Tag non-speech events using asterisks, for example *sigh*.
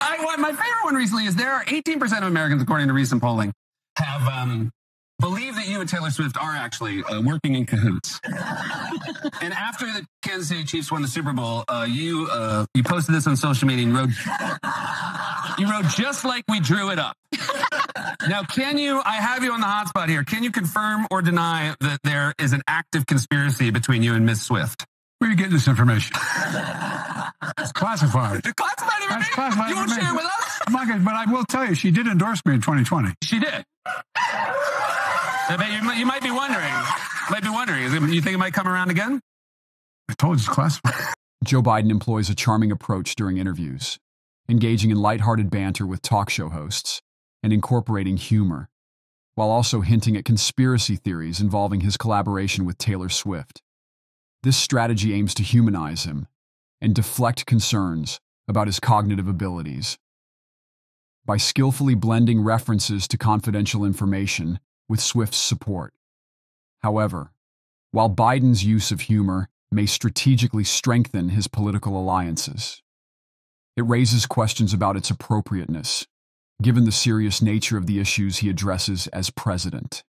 I, what my favorite one recently is there are 18% of Americans, according to recent polling, have um, believe that you and Taylor Swift are actually uh, working in cahoots. *laughs* and after the Kansas City Chiefs won the Super Bowl, uh, you uh, you posted this on social media and wrote you wrote just like we drew it up. *laughs* now, can you? I have you on the hotspot here. Can you confirm or deny that there is an active conspiracy between you and Miss Swift? Where are you getting this information? *laughs* it's classified. Classified information. That's classified you won't share it with us. I'm not gonna, but I will tell you, she did endorse me in 2020. She did. I bet you, might- you might be wondering. Might be wondering. Is it- You think it might come around again? I told you it's classified. *laughs* Joe Biden employs a charming approach during interviews, engaging in lighthearted banter with talk show hosts and incorporating humor, while also hinting at conspiracy theories involving his collaboration with Taylor Swift. This strategy aims to humanize him and deflect concerns about his cognitive abilities. By skillfully blending references to confidential information with Swift's support. However, while Biden's use of humor may strategically strengthen his political alliances. It raises questions about its appropriateness, given the serious nature of the issues he addresses as president.